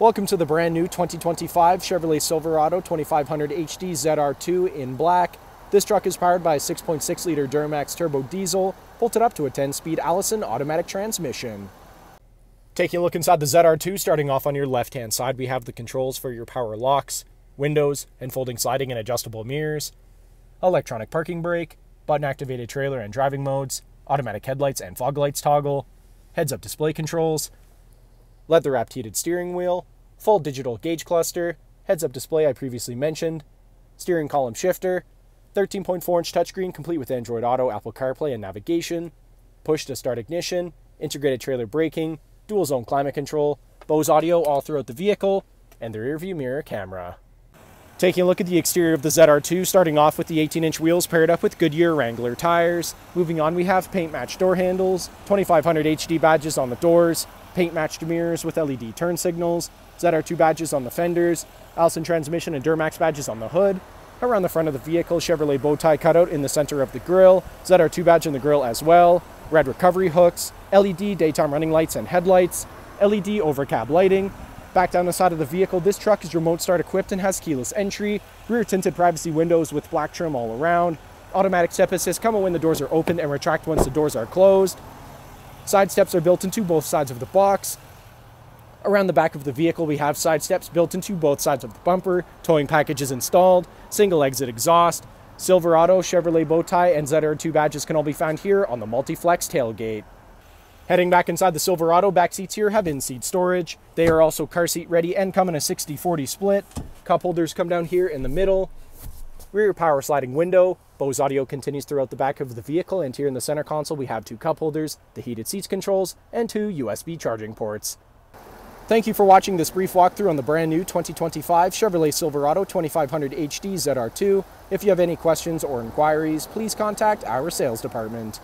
Welcome to the brand new 2025 Chevrolet Silverado 2500 HD ZR2 in black. This truck is powered by a 6.6 liter Duramax turbo diesel, bolted up to a 10 speed Allison automatic transmission. Taking a look inside the ZR2, starting off on your left hand side, we have the controls for your power locks, windows, and folding sliding and adjustable mirrors, electronic parking brake, button activated trailer and driving modes, automatic headlights and fog lights toggle, heads up display controls, leather wrapped heated steering wheel, full digital gauge cluster, heads up display I previously mentioned, steering column shifter, 13.4 inch touchscreen complete with Android Auto, Apple CarPlay, and navigation, push to start ignition, integrated trailer braking, dual zone climate control, Bose audio all throughout the vehicle, and the rear view mirror camera. Taking a look at the exterior of the ZR2, starting off with the 18 inch wheels paired up with Goodyear Wrangler tires. Moving on, we have paint matched door handles, 2500 HD badges on the doors, paint matched mirrors with LED turn signals, ZR2 badges on the fenders, Allison transmission and Duramax badges on the hood. Around the front of the vehicle, Chevrolet bow tie cutout in the center of the grille, ZR2 badge in the grille as well, red recovery hooks, LED daytime running lights and headlights, LED overcab lighting. Back down the side of the vehicle, this truck is remote start equipped and has keyless entry, rear tinted privacy windows with black trim all around, automatic step assist come when the doors are open and retract once the doors are closed, Side steps are built into both sides of the box. Around the back of the vehicle, we have side steps built into both sides of the bumper. Towing package is installed. Single exit exhaust. Silverado, Chevrolet Bowtie, and ZR2 badges can all be found here on the Multiflex tailgate. Heading back inside the Silverado, back seats here have in-seat storage. They are also car seat ready and come in a 60-40 split. Cup holders come down here in the middle. Rear power sliding window. Bose audio continues throughout the back of the vehicle, and here in the center console we have two cup holders, the heated seats controls, and two USB charging ports. Thank you for watching this brief walkthrough on the brand new 2025 Chevrolet Silverado 2500 HD ZR2. If you have any questions or inquiries, please contact our sales department.